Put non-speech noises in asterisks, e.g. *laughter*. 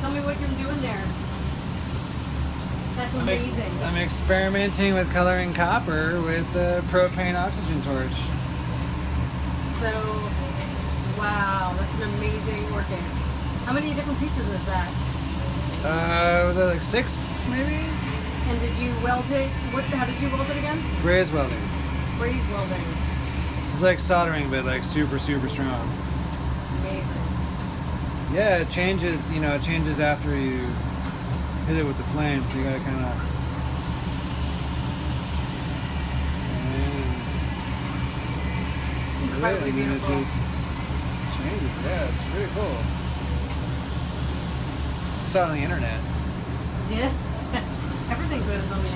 Tell me what you're doing there. That's I'm, ex- amazing. I'm experimenting with coloring copper with the propane oxygen torch. So, wow, that's an amazing working. How many different pieces is that? Uh, was that like six, maybe? And did you weld it? What? How did you weld it again? Braze welding. Braze welding. It's like soldering, but like super, super strong. Yeah, it changes. You know, it changes after you hit it with the flame, so you gotta kind of. Incredibly and then it just changes. Yeah, it's pretty cool. I saw it on the internet. Yeah. *laughs* Everything good is on the internet. Is that it?